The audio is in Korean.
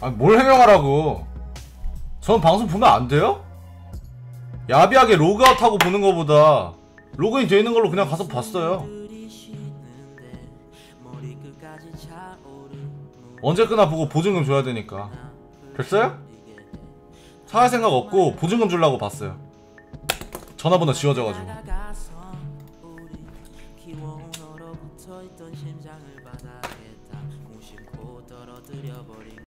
아니 뭘 해명하라고? 전 방송 보면 안 돼요? 야비하게 로그아웃하고 보는 것보다 로그인 되어 있는 걸로 그냥 가서 봤어요. 언제 끄나 보고 보증금 줘야 되니까. 됐어요? 사할 생각 없고 보증금 주려고 봤어요. 전화번호 지워져가지고. started your body